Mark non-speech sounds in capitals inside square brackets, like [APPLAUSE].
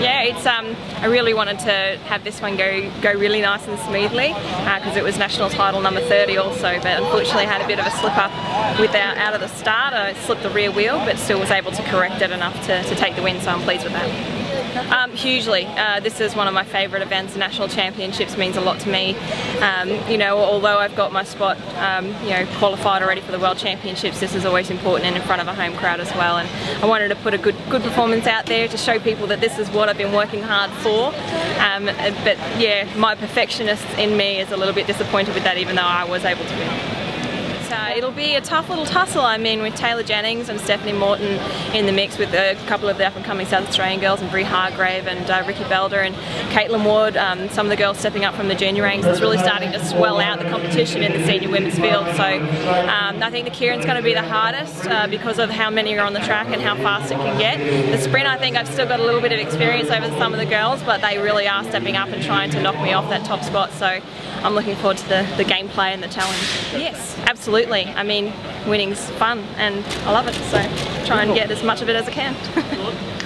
Yeah, it's um, I really wanted to have this one go go really nice and smoothly because uh, it was national title number 30 also, but unfortunately had a bit of a slip up without out of the start. I slipped the rear wheel, but still was able to correct it enough to, to take the win, so I'm pleased with that. Um, hugely. Uh, this is one of my favourite events. The National Championships means a lot to me. Um, you know, although I've got my spot, um, you know, qualified already for the World Championships, this is always important and in front of a home crowd as well. And I wanted to put a good, good performance out there to show people that this is what I've been working hard for. Um, but yeah, my perfectionist in me is a little bit disappointed with that, even though I was able to win. Uh, it'll be a tough little tussle, I mean, with Taylor Jennings and Stephanie Morton in the mix with a couple of the up-and-coming South Australian girls and Brie Hargrave and uh, Rikki Belder and Caitlin Ward, um, some of the girls stepping up from the junior ranks. It's really starting to swell out the competition in the senior women's field. So um, I think the Keirin's going to be the hardest uh, because of how many are on the track and how fast it can get. The sprint, I think I've still got a little bit of experience over some of the girls, but they really are stepping up and trying to knock me off that top spot. So I'm looking forward to the, the gameplay and the challenge. Yes, absolutely. I mean, winning's fun and I love it, so try and get as much of it as I can. [LAUGHS]